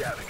scavenger.